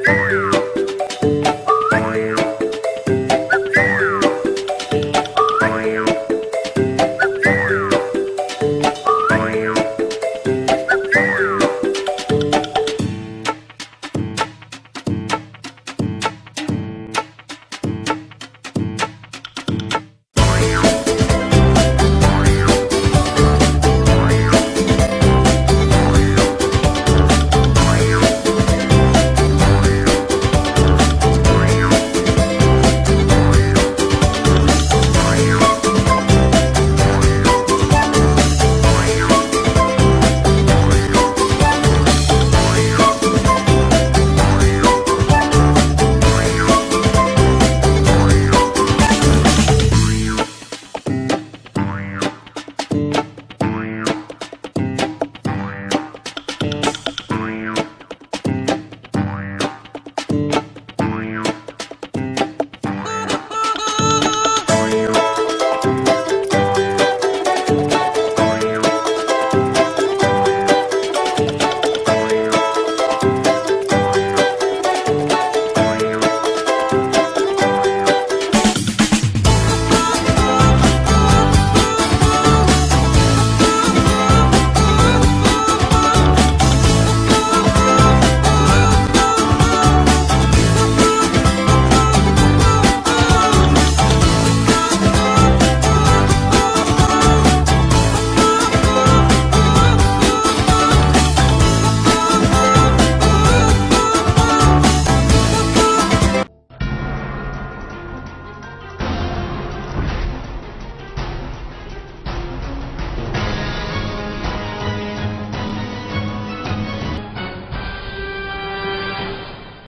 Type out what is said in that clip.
Yeah.